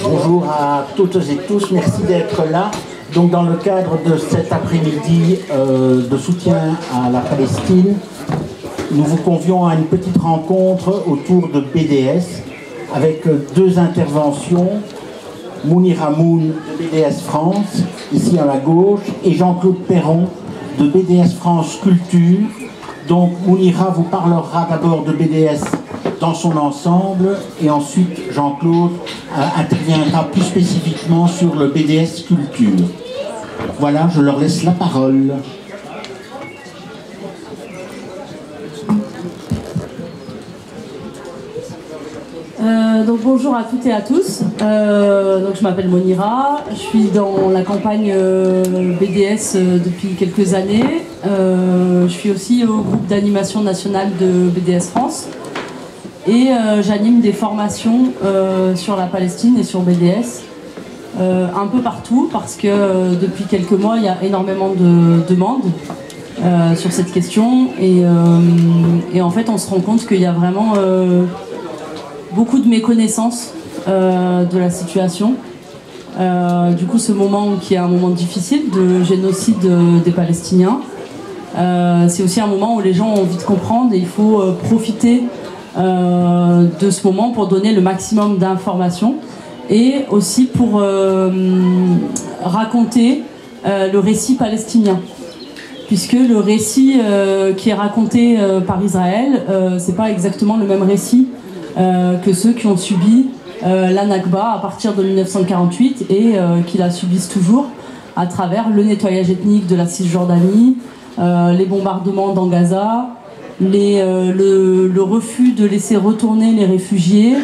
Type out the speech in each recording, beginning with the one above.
Bonjour à toutes et tous, merci d'être là. Donc dans le cadre de cet après-midi euh, de soutien à la Palestine, nous vous convions à une petite rencontre autour de BDS avec deux interventions. Mounir Moon de BDS France, ici à la gauche, et Jean-Claude Perron de BDS France Culture. Donc Mounira vous parlera d'abord de BDS dans son ensemble et ensuite Jean-Claude euh, interviendra plus spécifiquement sur le BDS Culture. Voilà, je leur laisse la parole. Euh, donc bonjour à toutes et à tous. Euh, je m'appelle Monira, je suis dans la campagne BDS depuis quelques années. je suis aussi au groupe d'animation nationale de BDS France. Et euh, j'anime des formations euh, sur la Palestine et sur BDS, euh, un peu partout, parce que depuis quelques mois, il y a énormément de demandes sur cette question. Et, en fait, on se rend compte qu'il y a vraiment beaucoup de méconnaissance de la situation. du coup, ce moment qui est un moment difficile de génocide des Palestiniens, c'est aussi un moment où les gens ont envie de comprendre et il faut profiter de ce moment pour donner le maximum d'informations et aussi pour euh, raconter euh, le récit palestinien. Puisque le récit qui est raconté par Israël, c'est pas exactement le même récit que ceux qui ont subi la Nakba à partir de 1948 et qui la subissent toujours à travers le nettoyage ethnique de la Cisjordanie, les bombardements dans Gaza, euh, le, refus de laisser retourner les réfugiés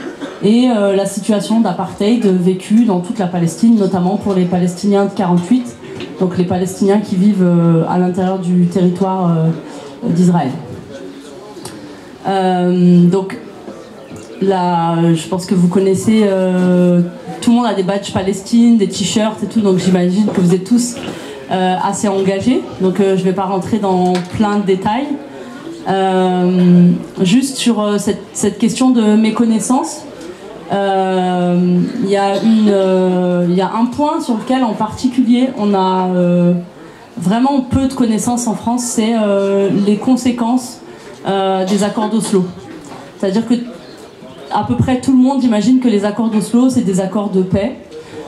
et euh, la situation d'apartheid vécue dans toute la Palestine, notamment pour les Palestiniens de 48, donc les Palestiniens qui vivent euh, à l'intérieur du territoire d'Israël. donc là, je pense que vous connaissez, tout le monde a des badges Palestine, des t-shirts et tout, donc j'imagine que vous êtes tous assez engagés. Donc je ne vais pas rentrer dans plein de détails. Euh, juste sur euh, cette, question de méconnaissance, euh, il y, a un point sur lequel en particulier on a vraiment peu de connaissances en France, c'est les conséquences des accords d'Oslo. C'est-à-dire que à peu près tout le monde imagine que les accords d'Oslo, c'est des accords de paix.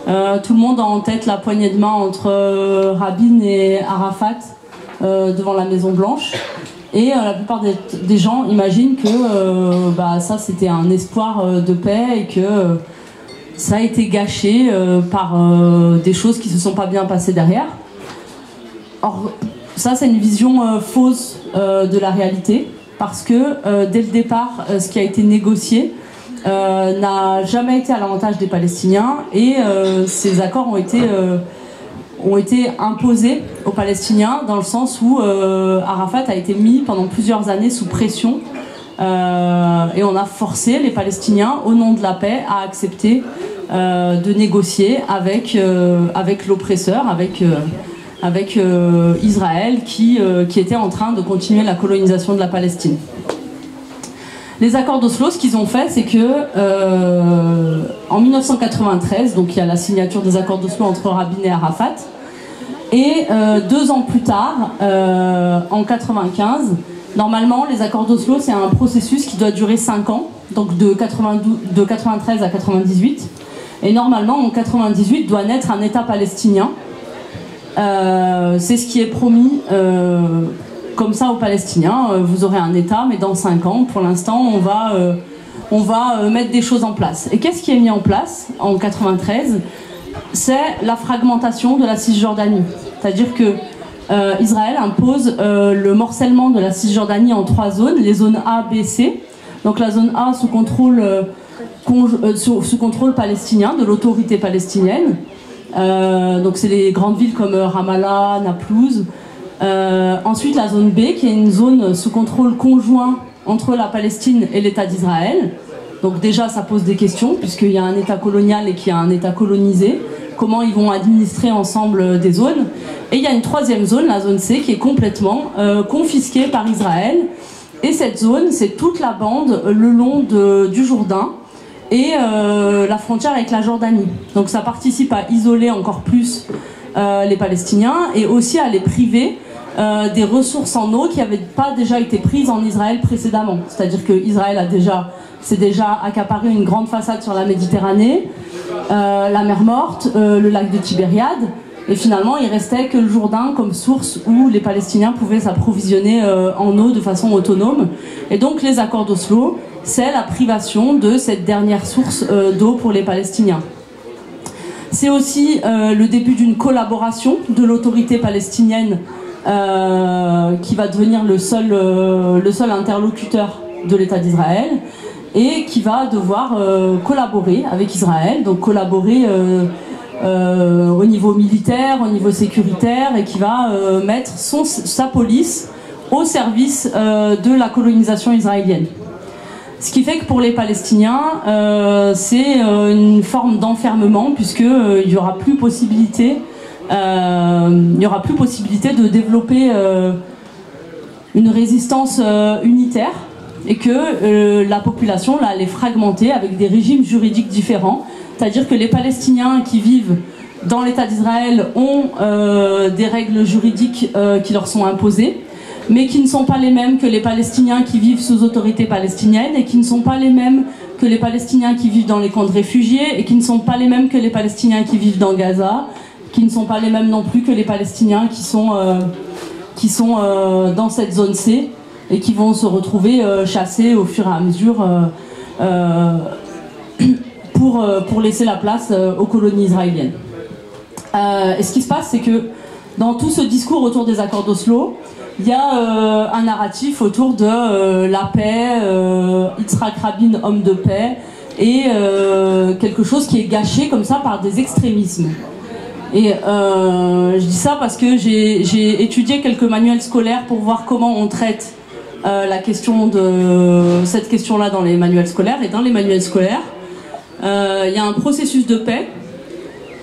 tout le monde a en tête la poignée de main entre Rabin et Arafat devant la Maison Blanche. Et euh, la plupart des, gens imaginent que euh, bah, ça c'était un espoir euh, de paix et que ça a été gâché par des choses qui se sont pas bien passées derrière. Or, ça c'est une vision fausse de la réalité parce que dès le départ, ce qui a été négocié n'a jamais été à l'avantage des Palestiniens et ces accords ont été ont été imposés aux Palestiniens dans le sens où euh, Arafat a été mis pendant plusieurs années sous pression euh, et on a forcé les Palestiniens au nom de la paix à accepter euh, de négocier avec, avec l'oppresseur, avec, avec Israël qui, qui était en train de continuer la colonisation de la Palestine. Les accords d'Oslo, ce qu'ils ont fait, c'est que en 1993, donc il y a la signature des accords d'Oslo entre Rabin et Arafat, et euh, deux ans plus tard, euh, en 95, normalement, les accords d'Oslo, c'est un processus qui doit durer 5 ans, donc de, 92, de 93 à 98. Et normalement, en 98, doit naître un État palestinien. Euh, c'est ce qui est promis comme ça aux Palestiniens. vous aurez un État, mais dans 5 ans, pour l'instant, on va, on va mettre des choses en place. Et qu'est-ce qui est mis en place en 93 c'est la fragmentation de la Cisjordanie. C'est-à-dire que euh, Israël impose euh, le morcellement de la Cisjordanie en trois zones, les zones A, B, C. Donc la zone A sous contrôle, euh, sous, contrôle palestinien, de l'autorité palestinienne. donc c'est les grandes villes comme Ramallah, Naplouse. ensuite la zone B qui est une zone sous contrôle conjoint entre la Palestine et l'État d'Israël. Donc déjà ça pose des questions puisqu'il y a un État colonial et qu'il y a un État colonisé comment ils vont administrer ensemble euh, des zones? Et il y a une troisième zone, la zone C, qui est complètement euh, confisquée par Israël. Et cette zone, c'est toute la bande euh, le long du Jourdain et la frontière avec la Jordanie. Donc ça participe à isoler encore plus les Palestiniens et aussi à les priver des ressources en eau qui n'avaient pas déjà été prises en Israël précédemment. C'est-à-dire que Israël a déjà s'est déjà accaparé une grande façade sur la Méditerranée, la mer Morte, le lac de Tibériade. Et finalement, il restait que le Jourdain comme source où les Palestiniens pouvaient s'approvisionner euh, en eau de façon autonome. Et donc les accords d'Oslo, c'est la privation de cette dernière source euh, d'eau pour les Palestiniens. C'est aussi euh, le début d'une collaboration de l'autorité palestinienne qui va devenir le seul, le seul interlocuteur de l'État d'Israël et qui va devoir collaborer avec Israël, donc collaborer euh, au niveau militaire, au niveau sécuritaire, et qui va euh, mettre son, sa police au service euh, de la colonisation israélienne. Ce qui fait que pour les Palestiniens, c'est une forme d'enfermement, puisqu'il n'y aura plus possibilité, il y aura plus possibilité de développer une résistance unitaire et que la population là, elle est fragmentée avec des régimes juridiques différents. C'est-à-dire que les Palestiniens qui vivent dans l'État d'Israël ont euh, des règles juridiques euh, qui leur sont imposées, mais qui ne sont pas les mêmes que les Palestiniens qui vivent sous autorité palestinienne et qui ne sont pas les mêmes que les Palestiniens qui vivent dans les camps de réfugiés et qui ne sont pas les mêmes que les Palestiniens qui vivent dans Gaza, qui ne sont pas les mêmes non plus que les Palestiniens qui sont, euh, qui sont dans cette zone C et qui vont se retrouver chassés au fur et à mesure pour, euh, pour laisser la place euh, aux colonies israéliennes. Euh, et ce qui se passe, c'est que dans tout ce discours autour des accords d'Oslo, il y a un narratif autour de la paix, Yitzhak Rabin, homme de paix, et quelque chose qui est gâché comme ça par des extrémismes. Et je dis ça parce que j'ai étudié quelques manuels scolaires pour voir comment on traite la question de cette question-là dans les manuels scolaires. Et dans les manuels scolaires, euh, il y a un processus de paix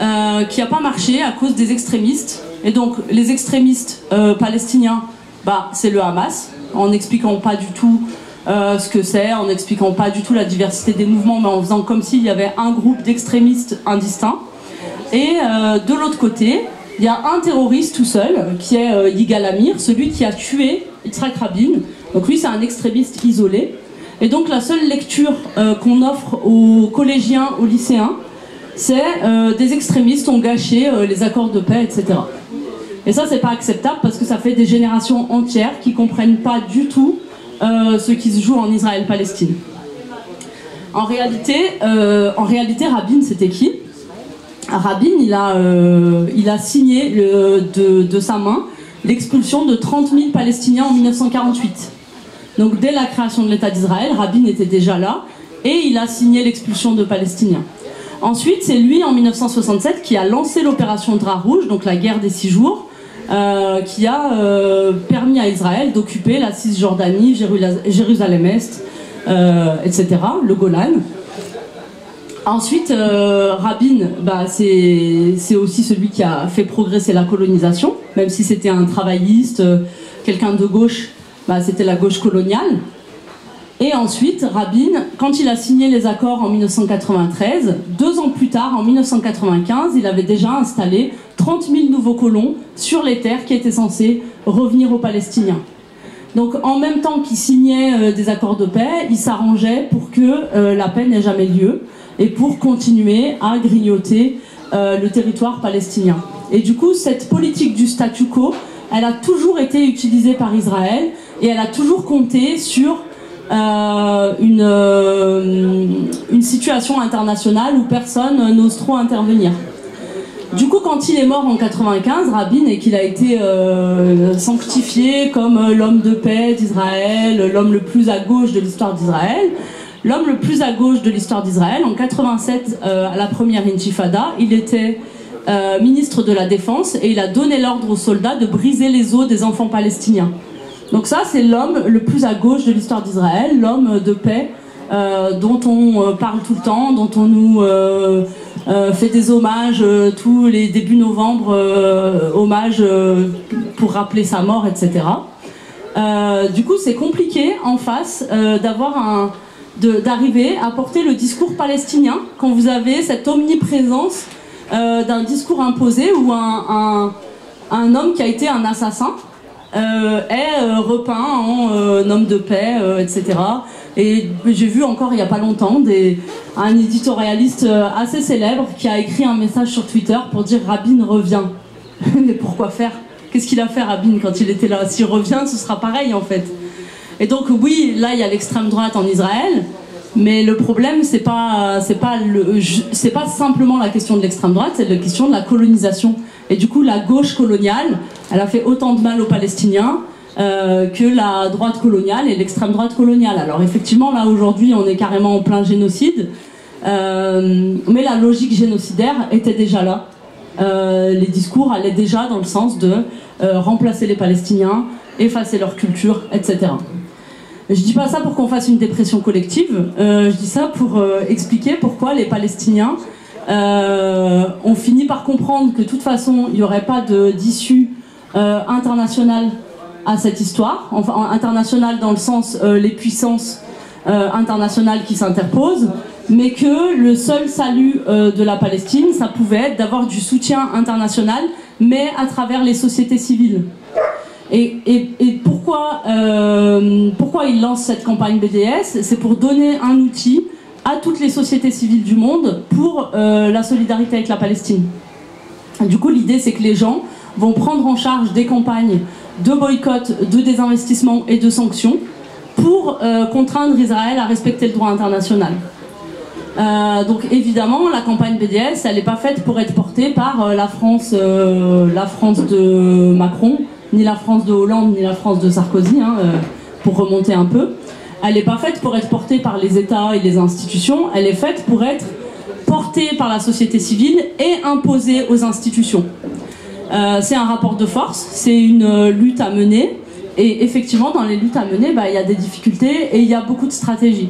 euh, qui n'a pas marché à cause des extrémistes. Et donc les extrémistes euh, palestiniens, bah, c'est le Hamas, en n'expliquant pas du tout ce que c'est, en n'expliquant pas du tout la diversité des mouvements, mais en faisant comme s'il y avait un groupe d'extrémistes indistincts. Et de l'autre côté, il y a un terroriste tout seul, qui est Yigal Amir, celui qui a tué Yitzhak Rabin. Donc lui, c'est un extrémiste isolé. Et donc la seule lecture euh, qu'on offre aux collégiens, aux lycéens, c'est euh, des extrémistes ont gâché euh, les accords de paix, etc. Et ça, c'est pas acceptable parce que ça fait des générations entières qui comprennent pas du tout ce qui se joue en Israël-Palestine. En réalité, en réalité, Rabin, c'était qui? Rabin, il a, signé de, sa main l'expulsion de 30 000 Palestiniens en 1948. Donc dès la création de l'État d'Israël, Rabin était déjà là et il a signé l'expulsion de Palestiniens. Ensuite, c'est lui en 1967 qui a lancé l'opération Drap Rouge, donc la guerre des six jours, euh, qui a euh, permis à Israël d'occuper la Cisjordanie, Jérusalem-Est, euh, etc., le Golan. Ensuite, Rabin, bah, c'est aussi celui qui a fait progresser la colonisation, même si c'était un travailliste, quelqu'un de gauche bah, c'était la gauche coloniale. Et ensuite, Rabin, quand il a signé les accords en 1993, deux ans plus tard, en 1995, il avait déjà installé 30 000 nouveaux colons sur les terres qui étaient censées revenir aux Palestiniens. Donc en même temps qu'il signait euh, des accords de paix, il s'arrangeait pour que euh, la paix n'ait jamais lieu et pour continuer à grignoter euh, le territoire palestinien. Et du coup, cette politique du statu quo, elle a toujours été utilisée par Israël et elle a toujours compté sur euh, une, euh, une situation internationale où personne n'ose trop intervenir. Du coup, quand il est mort en 95, Rabin, et qu'il a été sanctifié comme l'homme de paix d'Israël, l'homme le plus à gauche de l'histoire d'Israël, l'homme le plus à gauche de l'histoire d'Israël, en 87, à la première intifada, il était ministre de la Défense et il a donné l'ordre aux soldats de briser les os des enfants palestiniens. Donc ça, c'est l'homme le plus à gauche de l'histoire d'Israël, l'homme de paix euh, dont on euh, parle tout le temps, dont on nous euh, fait des hommages tous les débuts novembre, hommages pour rappeler sa mort, etc. du coup, c'est compliqué en face d'avoir un, d'arriver à porter le discours palestinien quand vous avez cette omniprésence euh, d'un discours imposé où un, un, homme qui a été un assassin euh, est euh, repeint en homme de paix, etc. Et j'ai vu encore il n'y a pas longtemps des, un éditorialiste assez célèbre qui a écrit un message sur Twitter pour dire Rabin revient. Mais pourquoi faire? Qu'est-ce qu'il a fait Rabin quand il était là? S'il revient, ce sera pareil en fait. Et donc oui, là il y a l'extrême droite en Israël, mais le problème c'est pas pas simplement la question de l'extrême droite, c'est la question de la colonisation. Et du coup, la gauche coloniale, elle a fait autant de mal aux Palestiniens euh, que la droite coloniale et l'extrême droite coloniale. Alors effectivement, là aujourd'hui, on est carrément en plein génocide, euh, mais la logique génocidaire était déjà là. Euh, les discours allaient déjà dans le sens de remplacer les Palestiniens, effacer leur culture, etc. Je dis pas ça pour qu'on fasse une dépression collective, euh, je dis ça pour euh, expliquer pourquoi les Palestiniens euh, ont fini par comprendre que de toute façon il n'y aurait pas d'issue internationale à cette histoire, enfin internationale dans le sens les puissances internationales qui s'interposent, mais que le seul salut de la Palestine, ça pouvait être d'avoir du soutien international, mais à travers les sociétés civiles. Et, pourquoi, euh, pourquoi il lance cette campagne BDS C'est pour donner un outil à toutes les sociétés civiles du monde pour euh, la solidarité avec la Palestine. Du coup, l'idée, c'est que les gens vont prendre en charge des campagnes de boycott, de désinvestissement et de sanctions pour euh, contraindre Israël à respecter le droit international. donc évidemment, la campagne BDS, elle n'est pas faite pour être portée par la France, la France de Macron, ni la France de Hollande, ni la France de Sarkozy, hein, euh, pour remonter un peu. Elle n'est pas faite pour être portée par les États et les institutions, elle est faite pour être portée par la société civile et imposée aux institutions. Euh, c'est un rapport de force, c'est une euh, lutte à mener, et effectivement, dans les luttes à mener, bah, il y a des difficultés et il y a beaucoup de stratégies.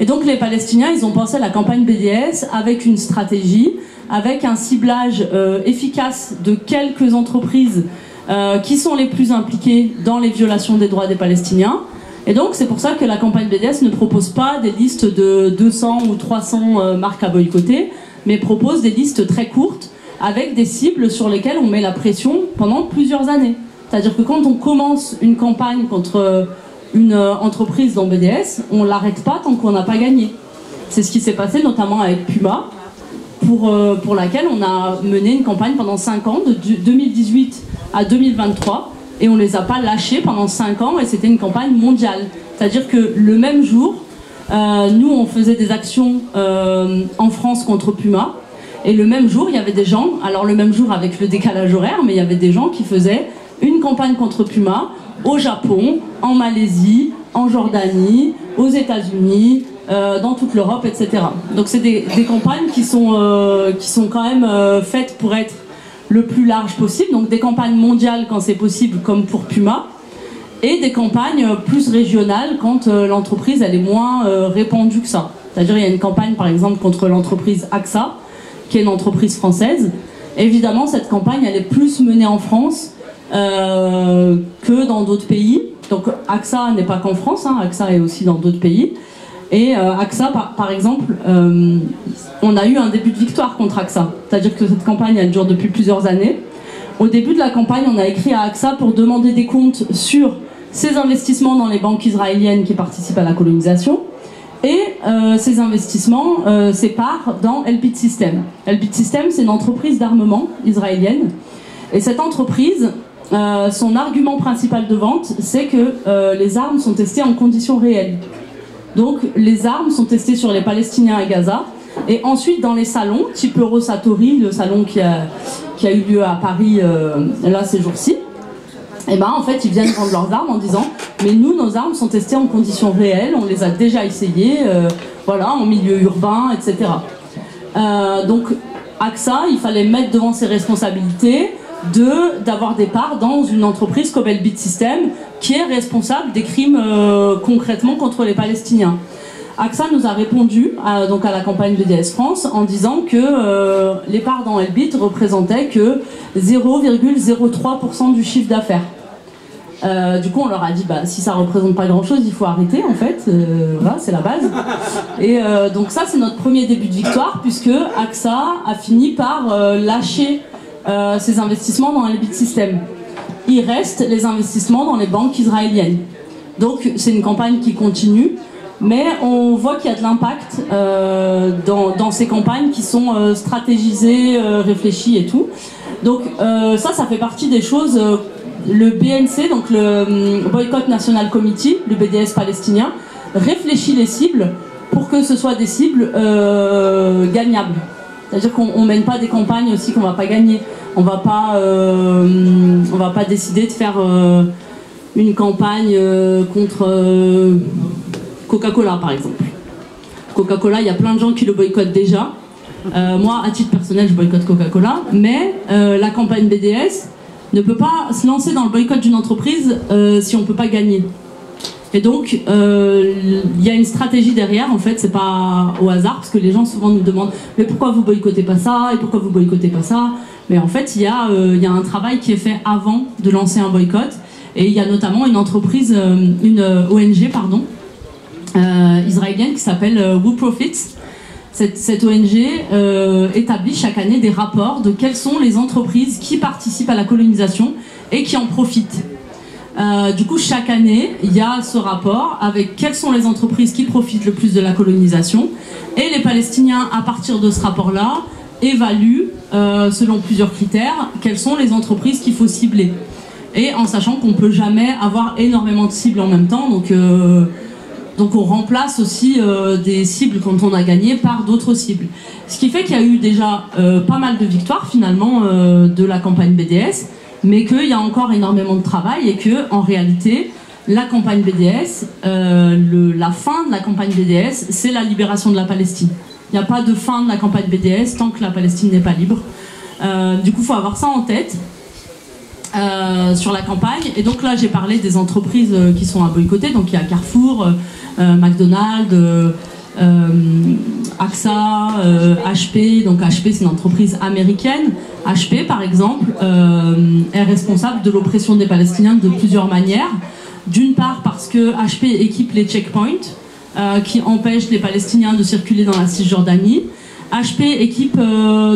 Et donc les Palestiniens, ils ont pensé la campagne BDS avec une stratégie, avec un ciblage efficace de quelques entreprises euh, qui sont les plus impliqués dans les violations des droits des Palestiniens. Et donc c'est pour ça que la campagne BDS ne propose pas des listes de 200 ou 300 euh, marques à boycotter, mais propose des listes très courtes avec des cibles sur lesquelles on met la pression pendant plusieurs années. C'est-à-dire que quand on commence une campagne contre euh, une entreprise dans BDS, on ne l'arrête pas tant qu'on n'a pas gagné. C'est ce qui s'est passé notamment avec Puma, pour, pour laquelle on a mené une campagne pendant 5 ans, de 2018 à 2023 et on les a pas lâchés pendant 5 ans et c'était une campagne mondiale. C'est-à-dire que le même jour, euh, nous on faisait des actions euh, en France contre Puma et le même jour il y avait des gens, alors le même jour avec le décalage horaire, mais il y avait des gens qui faisaient une campagne contre Puma au Japon, en Malaisie, en Jordanie, aux États-Unis, euh, dans toute l'Europe, etc. Donc c'est des, des, campagnes qui sont, qui sont quand même faites pour être le plus large possible, donc des campagnes mondiales quand c'est possible, comme pour Puma, et des campagnes plus régionales quand euh, l'entreprise elle est moins euh, répandue que ça. C'est-à-dire il y a une campagne par exemple contre l'entreprise AXA, qui est une entreprise française. Évidemment, cette campagne elle est plus menée en France euh, que dans d'autres pays. Donc AXA n'est pas qu'en France, hein, AXA est aussi dans d'autres pays. Et AXA, par exemple, on a eu un début de victoire contre AXA. C'est-à-dire que cette campagne, elle dure depuis plusieurs années. Au début de la campagne, on a écrit à AXA pour demander des comptes sur ses investissements dans les banques israéliennes qui participent à la colonisation et euh, ces investissements, euh, ses parts dans Elbit System. Elbit System, c'est une entreprise d'armement israélienne. Et cette entreprise, euh, son argument principal de vente, c'est que euh, les armes sont testées en conditions réelles. Donc les armes sont testées sur les Palestiniens à Gaza et ensuite, dans les salons, type Eurosatori, le salon qui a, eu lieu à Paris euh, là ces jours-ci, et eh ben en fait, ils viennent vendre leurs armes en disant Mais nous, nos armes sont testées en conditions réelles, on les a déjà essayées, euh, voilà, en milieu urbain, etc. Euh, donc, AXA, il fallait mettre devant ses responsabilités de d'avoir des parts dans une entreprise comme Elbit System qui est responsable des crimes concrètement contre les Palestiniens. AXA nous a répondu à, donc à la campagne BDS France en disant que euh, les parts dans Elbit représentaient que 0,03% du chiffre d'affaires. Euh, du coup, on leur a dit, bah, si ça représente pas grand-chose, il faut arrêter, en fait. Euh, voilà, c'est la base. Et euh, donc ça, c'est notre premier début de victoire, puisque AXA a fini par lâcher ses investissements dans les bit systems. Il reste les investissements dans les banques israéliennes. Donc c'est une campagne qui continue, mais on voit qu'il y a de l'impact dans, dans, ces campagnes qui sont stratégisées, réfléchies et tout. Donc ça, ça fait partie des choses le BNC, donc le Boycott National Committee, le BDS palestinien, réfléchit les cibles pour que ce soit des cibles euh, gagnables. C'est-à-dire qu'on ne mène pas des campagnes aussi qu'on va pas gagner. On va pas, euh, va pas décider de faire euh, une campagne contre Coca-Cola, par exemple. Coca-Cola, il y a plein de gens qui le boycottent déjà. moi, à titre personnel, je boycotte Coca-Cola, mais la campagne BDS, ne peut pas se lancer dans le boycott d'une entreprise euh, si on ne peut pas gagner. Et donc, euh, il y a une stratégie derrière, en fait, c'est pas au hasard, parce que les gens souvent nous demandent Mais pourquoi vous boycottez pas ça Et pourquoi vous boycottez pas ça? Mais en fait, il y, a, euh, y a un travail qui est fait avant de lancer un boycott. Et il y a notamment une entreprise, une ONG, pardon, israélienne qui s'appelle Woo Profits, cette, ONG euh, établit chaque année des rapports de quelles sont les entreprises qui participent à la colonisation et qui en profitent. Euh, du coup, chaque année, il y a ce rapport avec quelles sont les entreprises qui profitent le plus de la colonisation. Et les Palestiniens, à partir de ce rapport-là, évaluent, euh, selon plusieurs critères, quelles sont les entreprises qu'il faut cibler. Et en sachant qu'on ne peut jamais avoir énormément de cibles en même temps. Donc, donc on remplace aussi euh, des cibles quand on a gagné par d'autres cibles. Ce qui fait qu'il y a eu déjà euh, pas mal de victoires finalement euh, de la campagne BDS, mais qu'il y a encore énormément de travail et que en réalité la campagne BDS, la fin de la campagne BDS, c'est la libération de la Palestine. Il n'y a pas de fin de la campagne BDS tant que la Palestine n'est pas libre. du coup, il faut avoir ça en tête. sur la campagne. Et donc là, j'ai parlé des entreprises qui sont à boycotter. Donc il y a Carrefour, euh, McDonald's, euh, euh, AXA, HP. Donc HP, c'est une entreprise américaine. HP, par exemple, est responsable de l'oppression des Palestiniens de plusieurs manières. D'une part parce que HP équipe les checkpoints qui empêchent les Palestiniens de circuler dans la Cisjordanie. HP équipe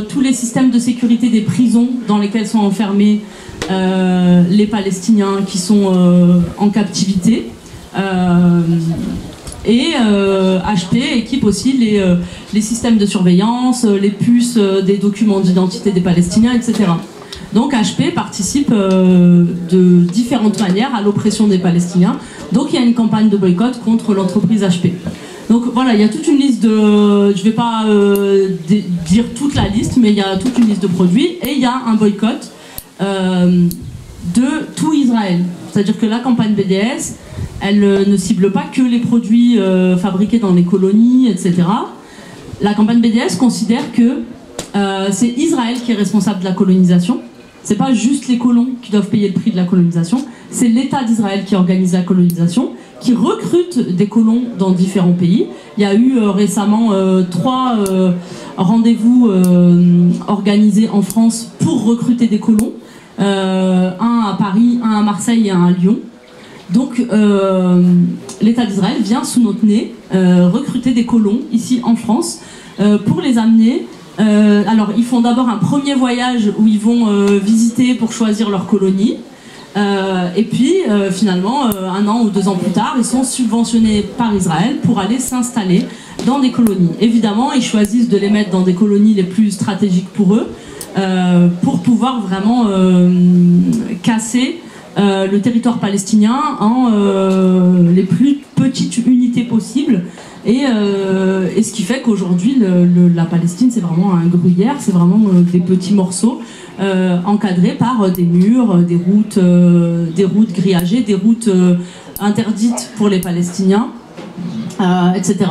tous les systèmes de sécurité des prisons dans lesquelles sont enfermés les Palestiniens qui sont en captivité. Et HP euh, équipe aussi les, euh, systèmes de surveillance, euh, les puces des documents d'identité des Palestiniens, etc. Donc HP participe de différentes manières à l'oppression des Palestiniens. Donc il y a une campagne de boycott contre l'entreprise HP. Donc voilà, il y a toute une liste de... Je ne vais pas dire toute la liste, mais il y a toute une liste de produits. Et il y a un boycott de tout Israël. C'est-à-dire que la campagne BDS, elle euh, ne cible pas que les produits euh, fabriqués dans les colonies, etc. La campagne BDS considère que euh, c'est Israël qui est responsable de la colonisation. C'est pas juste les colons qui doivent payer le prix de la colonisation, c'est l'État d'Israël qui organise la colonisation, qui recrute des colons dans différents pays. Il y a eu récemment trois rendez-vous organisés en France pour recruter des colons. Un à Paris, un à Marseille et un à Lyon. Donc euh, l'État d'Israël vient sous notre nez euh, recruter des colons ici en France euh, pour les amener. alors ils font d'abord un premier voyage où ils vont visiter pour choisir leur colonie. et puis finalement, un an ou deux ans plus tard, ils sont subventionnés par Israël pour aller s'installer dans des colonies. Évidemment, ils choisissent de les mettre dans des colonies les plus stratégiques pour eux, pour pouvoir vraiment casser euh, le territoire palestinien en euh, les plus petites unités possibles. Et, euh, et ce qui fait qu'aujourd'hui, la Palestine, c'est vraiment un gruyère, c'est vraiment des petits morceaux encadrés par des murs, des routes, des routes grillagées, des routes interdites pour les Palestiniens, etc.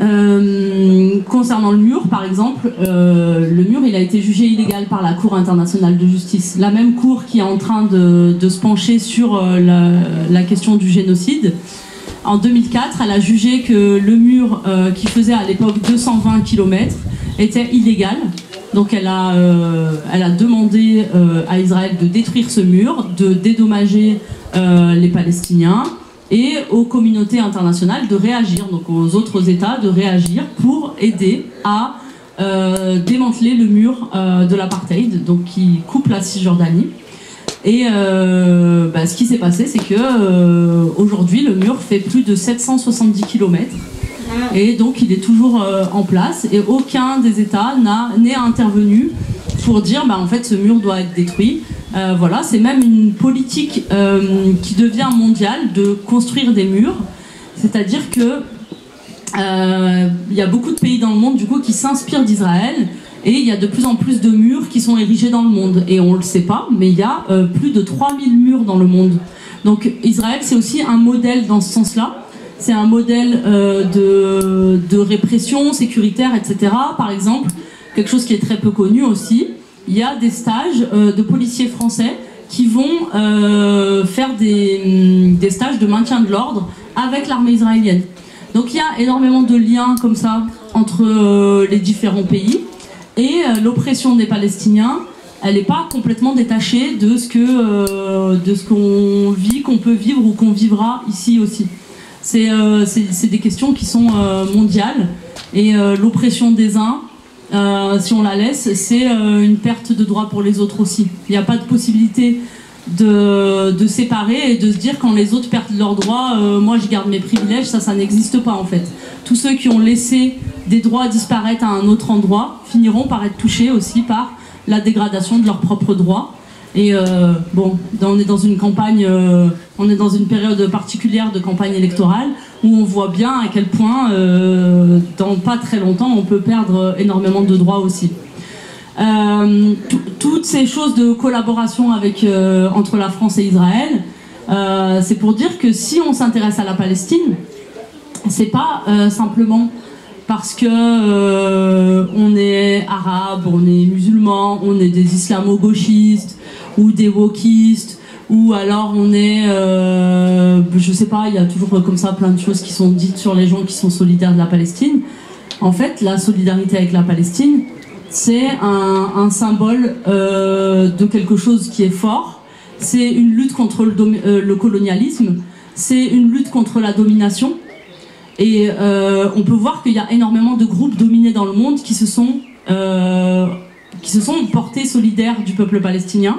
Euh, concernant le mur, par exemple, euh, le mur a été jugé illégal par la Cour internationale de justice, la même cour qui est en train de, se pencher sur euh, la, question du génocide. En 2004, elle a jugé que le mur qui faisait à l'époque 220 km était illégal. Donc elle a demandé à Israël de détruire ce mur, de dédommager les Palestiniens et aux communautés internationales de réagir, donc aux autres États de réagir pour aider à euh, démanteler le mur euh, de l'apartheid, donc qui coupe la Cisjordanie. Et euh, bah, ce qui s'est passé, c'est que aujourd'hui le mur fait plus de 770 km. Et donc il est toujours en place et aucun des États n'est intervenu pour dire bah, en fait ce mur doit être détruit. Voilà, c'est même une politique qui devient mondiale de construire des murs. C'est-à-dire que euh, il y a beaucoup de pays dans le monde du coup qui s'inspirent d'Israël et il y a de plus en plus de murs qui sont érigés dans le monde. Et on le sait pas mais il y a euh, plus de 3000 murs dans le monde. Donc Israël c'est aussi un modèle dans ce sens là c'est un modèle euh, de, de, répression sécuritaire etc par exemple quelque chose qui est très peu connu aussi il y a des stages de policiers français qui vont faire des, des stages de maintien de l'ordre avec l'armée israélienne. Donc il y a énormément de liens comme ça entre euh, les différents pays. Et euh, l'oppression des Palestiniens, elle n'est pas complètement détachée de ce que euh, de ce qu'on vit, qu'on peut vivre ou qu'on vivra ici aussi. C'est des questions qui sont mondiales. Et l'oppression des uns, si on la laisse, c'est une perte de droits pour les autres aussi. Il n'y a pas de possibilité de, de, séparer et de se dire quand les autres perdent leurs droits, euh, moi je garde mes privilèges, ça, ça n'existe pas en fait. Tous ceux qui ont laissé des droits disparaître à un autre endroit finiront par être touchés aussi par la dégradation de leurs propres droits. Et euh, bon, on est dans une campagne, euh, on est dans une période particulière de campagne électorale où on voit bien à quel point, dans pas très longtemps, on peut perdre énormément de droits aussi. Euh, toutes ces choses de collaboration euh, entre la France et Israël, euh, c'est pour dire que si on s'intéresse à la Palestine, c'est pas simplement parce que on est arabe, on est musulman, on est des islamo-gauchistes ou des wokistes ou alors on est, je sais pas, il y a toujours comme ça plein de choses qui sont dites sur les gens qui sont solidaires de la Palestine. En fait, la solidarité avec la Palestine, c'est un, symbole euh, de quelque chose qui est fort. C'est une lutte contre le, euh, colonialisme. C'est une lutte contre la domination. Et euh, on peut voir qu'il y a énormément de groupes dominés dans le monde qui se sont, qui se sont portés solidaires du peuple palestinien.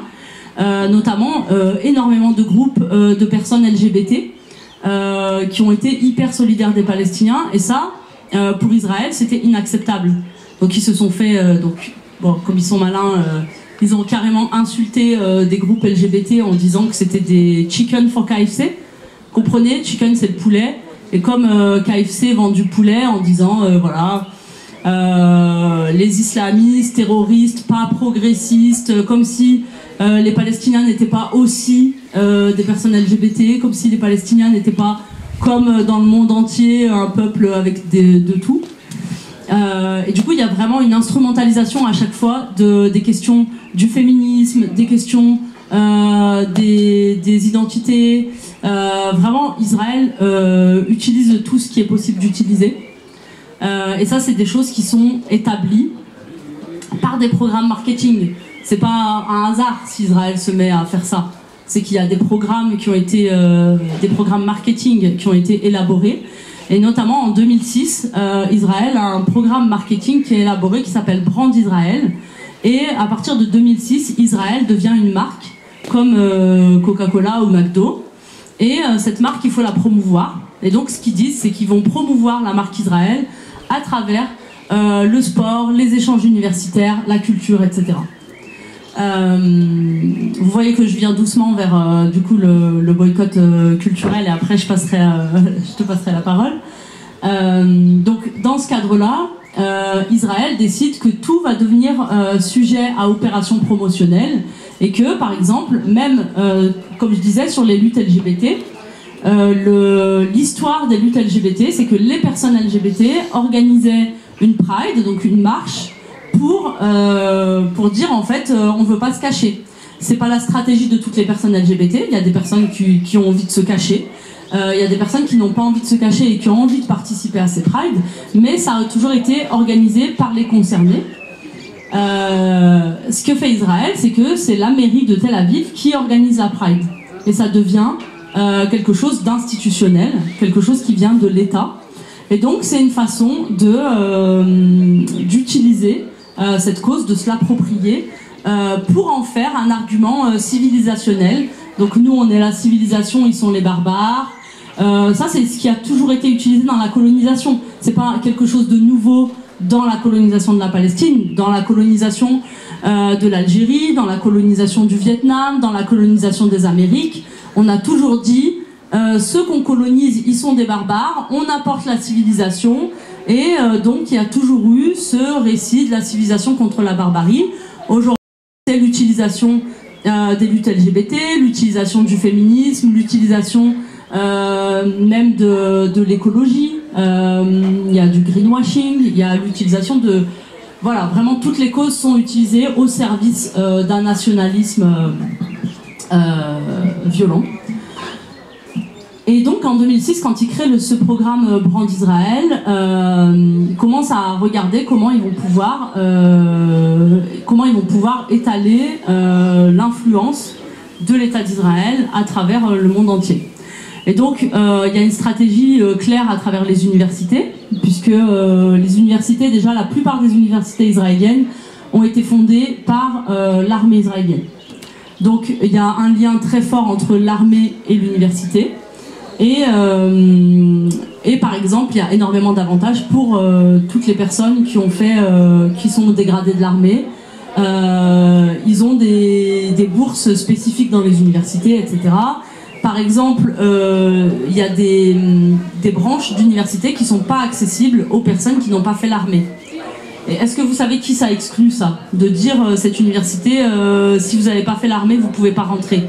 Notamment énormément de groupes de personnes LGBT qui ont été hyper solidaires des Palestiniens. Et ça, pour Israël, c'était inacceptable. Donc ils se sont fait, euh, donc bon, comme ils sont malins, euh, ils ont carrément insulté euh, des groupes LGBT en disant que c'était des chicken for KFC. Comprenez, chicken c'est le poulet, et comme KFC vend du poulet en disant voilà. les islamistes, terroristes, pas progressistes, comme si les Palestiniens n'étaient pas aussi des personnes LGBT, comme si les Palestiniens n'étaient pas comme dans le monde entier un peuple avec de tout. Euh, et du coup, il y a vraiment une instrumentalisation à chaque fois de, des questions du féminisme, des questions euh, des, des, identités. Euh, vraiment, Israël utilise tout ce qui est possible d'utiliser. et ça, c'est des choses qui sont établies par des programmes marketing. C'est pas un hasard si Israël se met à faire ça. C'est qu'il y a des programmes qui ont été, des programmes marketing qui ont été élaborés et notamment en 2006, euh, Israël a un programme marketing qui est élaboré qui s'appelle Brand Israël. Et à partir de 2006, Israël devient une marque comme euh, Coca-Cola ou McDo. Et euh, cette marque, il faut la promouvoir. Et donc ce qu'ils disent, c'est qu'ils vont promouvoir la marque Israël à travers le sport, les échanges universitaires, la culture, etc. Euh, vous voyez que je viens doucement vers euh, du coup le, boycott euh, culturel et après je passerai, je te passerai la parole. donc dans ce cadre-là, Israël décide que tout va devenir sujet à opération promotionnelle et que par exemple même comme je disais sur les luttes LGBT, l'histoire des luttes LGBT, c'est que les personnes LGBT organisaient une pride, donc une marche, pour, euh, pour dire en fait euh, on veut pas se cacher. C'est pas la stratégie de toutes les personnes LGBT. Il y a des personnes qui, qui ont envie de se cacher. Euh, il y a des personnes qui n'ont pas envie de se cacher et qui ont envie de participer à ces prides, mais ça a toujours été organisé par les concernés. ce que fait Israël, c'est que c'est la mairie de Tel Aviv qui organise la Pride. Et ça devient quelque chose d'institutionnel, quelque chose qui vient de l'État. Et donc c'est une façon d'utiliser cette cause, de se l'approprier pour en faire un argument civilisationnel. Donc nous on est la civilisation, ils sont les barbares. Euh, ça, c'est ce qui a toujours été utilisé dans la colonisation. C'est pas quelque chose de nouveau dans la colonisation de la Palestine, dans la colonisation euh, de l'Algérie, dans la colonisation du Vietnam, dans la colonisation des Amériques. On a toujours dit euh, ceux qu'on colonise, ils sont des barbares. On apporte la civilisation, et donc il y a toujours eu ce récit de la civilisation contre la barbarie. Aujourd'hui, c'est l'utilisation des luttes LGBT, l'utilisation du féminisme, l'utilisation euh, même de, l'écologie, euh, il y a du greenwashing, il y a l'utilisation de... Voilà, vraiment toutes les causes sont utilisées au service euh, d'un nationalisme violent. Et donc en 2006, quand ils créent ce programme Brand Israël, euh, ils commencent à regarder comment ils vont pouvoir, comment ils vont pouvoir étaler l'influence de l'État d'Israël à travers le monde entier. Et donc, euh, il y a une stratégie euh, claire à travers les universités, puisque euh, les universités, déjà, la plupart des universités israéliennes ont été fondées par l'armée israélienne. Donc, il y a un lien très fort entre l'armée et l'université. Et, et, par exemple, il y a énormément d'avantages pour toutes les personnes qui ont fait, qui sont dégradées de l'armée. ils ont des, des, bourses spécifiques dans les universités, etc. Par exemple, euh, il y a des, branches d'université qui sont pas accessibles aux personnes qui n'ont pas fait l'armée. Est-ce que vous savez qui ça exclut ça? De dire euh, cette université, euh, si vous n'avez pas fait l'armée, vous ne pouvez pas rentrer.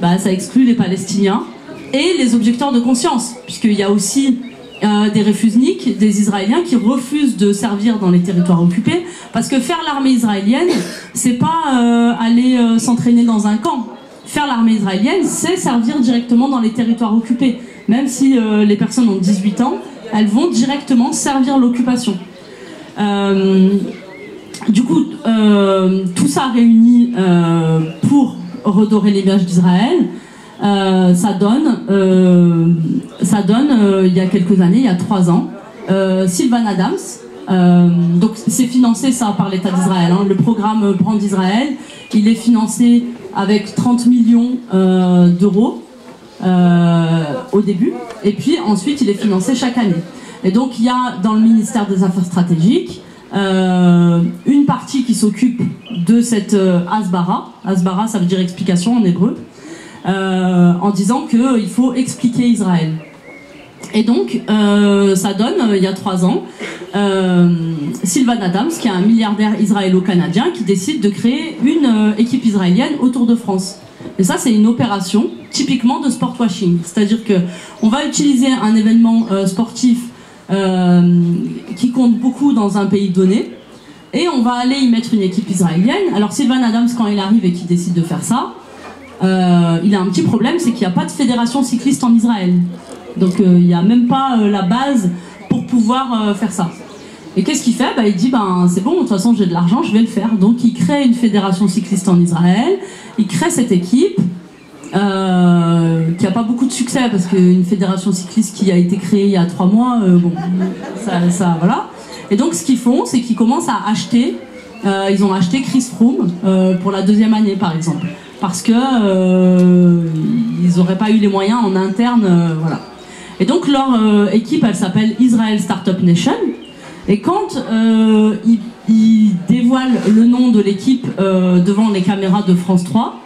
Bah, ça exclut les Palestiniens et les objecteurs de conscience, puisqu'il y a aussi des réfusniks, des Israéliens qui refusent de servir dans les territoires occupés, parce que faire l'armée israélienne, c'est pas aller s'entraîner dans un camp, faire l'armée israélienne, c'est servir directement dans les territoires occupés. Même si euh, les personnes ont 18 ans, elles vont directement servir l'occupation. Euh, du coup, euh, tout ça réuni pour redorer l'image d'Israël. Ça donne, ça donne il y a quelques années, il y a trois ans, Sylvan Adams. donc c'est financé ça par l'État d'Israël. Hein. Le programme Brand d'Israël, il est financé avec 30 millions euh, d'euros euh, au début, et puis ensuite il est financé chaque année. Et donc il y a dans le ministère des Affaires stratégiques euh, une partie qui s'occupe de cette asbara. Asbara, ça veut dire explication en hébreu, en disant qu'il faut expliquer Israël. Et donc, ça donne, il y a trois ans, euh, Sylvan Adams, qui est un milliardaire israélo-canadien, qui décide de créer une euh, équipe israélienne autour de France. Et ça, c'est une opération typiquement de sport washing. C'est-à-dire que on va utiliser un événement euh, sportif qui compte beaucoup dans un pays donné, et on va aller y mettre une équipe israélienne. Alors Sylvan Adams, quand il arrive et qu'il décide de faire ça, il a un petit problème, c'est qu'il n'y a pas de fédération cycliste en Israël. Donc il n'y a même pas la base pour pouvoir faire ça. Et qu'est-ce qu'il fait? Bah, Il dit ben, c'est bon, de toute façon j'ai de l'argent, je vais le faire. Donc il crée une fédération cycliste en Israël, il crée cette équipe. Euh, qui n'a pas beaucoup de succès parce qu'une fédération cycliste qui a été créée il y a trois mois, euh, bon, ça, ça, voilà. Et donc ce qu'ils font, c'est qu'ils commencent à acheter. Euh, ils ont acheté Chris Froome pour la deuxième année, par exemple, parce que ils n'auraient pas eu les moyens en interne, voilà. Et donc leur équipe, elle s'appelle Israel Startup Nation. Et quand euh, il, dévoile le nom de l'équipe euh, devant les caméras de France 3,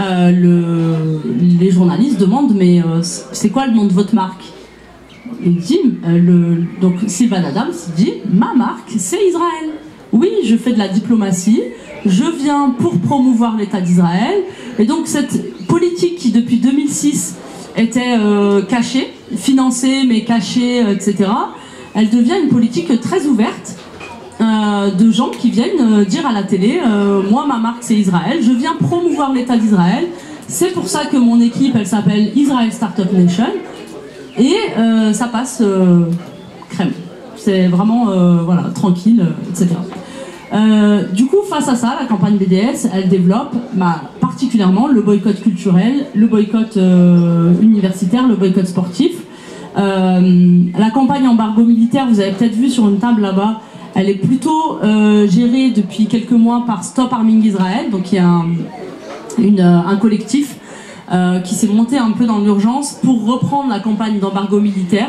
euh, les journalistes demandent mais c'est quoi le nom de votre marque? Il dit, le, donc Sylvain Adams dit ma marque c'est Israël. Oui, je fais de la diplomatie, je viens pour promouvoir l'État d'Israël. Et donc cette politique qui depuis 2006 était cachée, financée mais cachée, etc elle devient une politique très ouverte euh, de gens qui viennent euh, dire à la télé euh, moi ma marque c'est Israël, je viens promouvoir l'État d'Israël. C'est pour ça que mon équipe elle s'appelle Israel Startup Nation et ça passe crème. C'est vraiment voilà tranquille, etc. du coup, face à ça, la campagne BDS, elle développe bah, particulièrement le boycott culturel, le boycott universitaire, le boycott sportif. la campagne embargo militaire, vous avez peut-être vu sur une table là-bas, elle est plutôt gérée depuis quelques mois par Stop Arming Israel, donc il y a un, un collectif qui s'est monté un peu dans l'urgence pour reprendre la campagne d'embargo militaire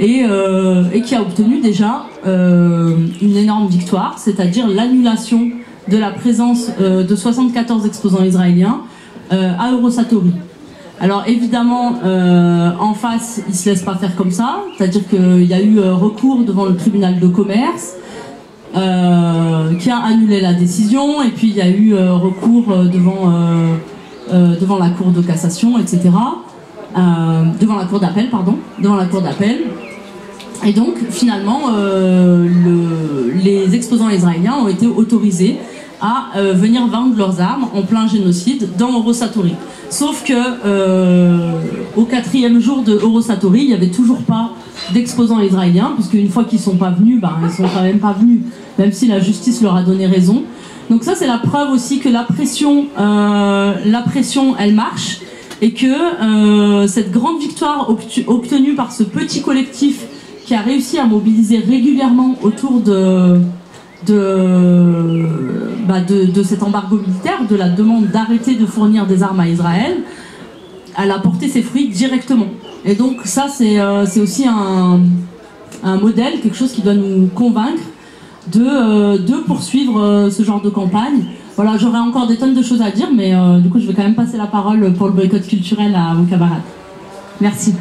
euh, et, qui a obtenu déjà euh, une énorme victoire, c'est-à-dire l'annulation de la présence euh, de 74 exposants israéliens à Eurosatori. Alors évidemment, en face, ils ne se laissent pas faire comme ça, c'est-à-dire qu'il y a eu recours devant le tribunal de commerce, qui a annulé la décision, et puis il y a eu recours devant, devant la cour de cassation, etc. devant la cour d'appel, pardon, devant la cour d'appel. Et donc, finalement, euh, les exposants israéliens ont été autorisés à euh, venir vendre leurs armes en plein génocide dans Orosatori. Sauf que euh, au quatrième jour de Orosatori, il n'y avait toujours pas d'exposants israéliens, puisque une fois qu'ils ne sont pas venus, ben, ils ne sont quand même pas venus, même si la justice leur a donné raison. Donc ça, c'est la preuve aussi que la pression, la pression, elle marche, et que cette grande victoire obtenue par ce petit collectif qui a réussi à mobiliser régulièrement autour de, de, bah de, cet embargo militaire, de la demande d'arrêter de fournir des armes à Israël, elle a porté ses fruits directement. Et donc ça, c'est euh, aussi un, un, modèle, quelque chose qui doit nous convaincre de, euh, de poursuivre euh, ce genre de campagne. Voilà, j'aurais encore des tonnes de choses à dire, mais du coup, je vais quand même passer la parole pour le boycott culturel à mon camarade. Merci.